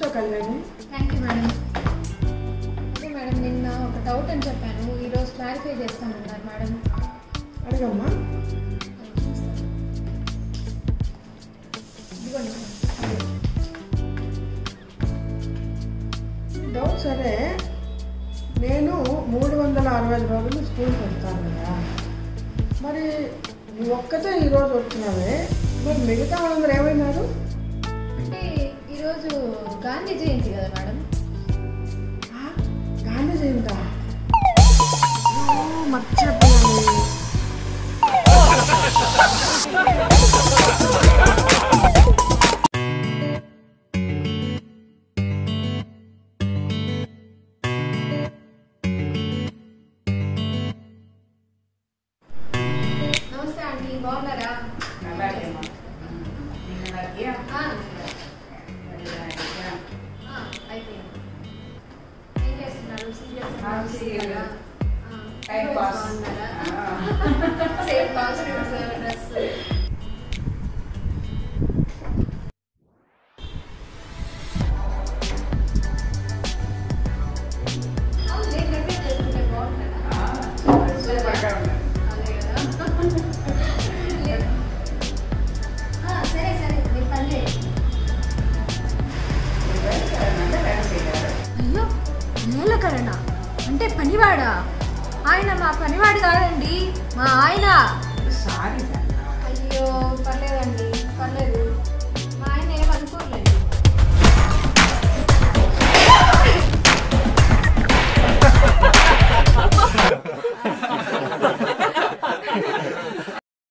కూర్చో Kalyani thank you madam అదే madam నిన్న ఒక డౌట్ అని చెప్పాను. ఈరోజు క్లారిఫై చేస్తానన్నారు మేడం అడగమ్మా. డౌట్ సరే నేను మూడు వందల అరవై రోజులు స్కూల్కి వెళ్తాను కదా. మరి నువ్వు ఒక్కతే ఈరోజు వచ్చినావే. మరి మిగతా వాళ్ళందరూ ఏమైనారు? గాంధీ జయంతి కదా మేడం? ఆ, గాంధీ జయంతా? ఓ, మర్చిపోయాను. నమస్తే అండి బాగున్నారా? Time time pass. బాగున్నారా ఆ. సేమ్ కాస్ట్యూమ్స్ డ్రెస్ నేలకరణ అంటే పనివాడా? ఆయన మా పనివాడు కాదండి మా ఆయన. సారీ